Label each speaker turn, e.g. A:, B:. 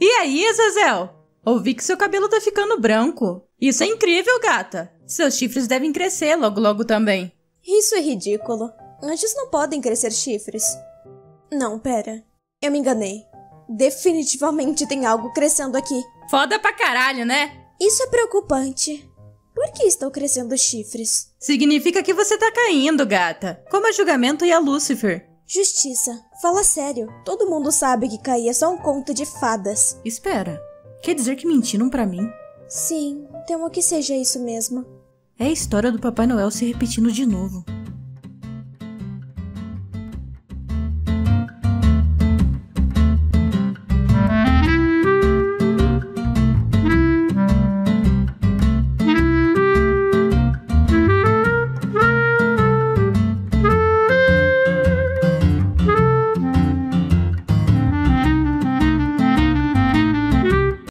A: E aí, Azazel? Ouvi que seu cabelo tá ficando branco. Isso é incrível, gata. Seus chifres devem crescer logo logo também.
B: Isso é ridículo. Anjos não podem crescer chifres. Não, pera. Eu me enganei. Definitivamente tem algo crescendo aqui.
A: Foda pra caralho, né?
B: Isso é preocupante. Por que estão crescendo chifres?
A: Significa que você tá caindo, gata. Como a julgamento e a Lúcifer.
B: Justiça, fala sério. Todo mundo sabe que cair é só um conto de fadas.
A: Espera. Quer dizer que mentiram pra mim?
B: Sim, temo que seja isso mesmo.
A: É a história do Papai Noel se repetindo de novo.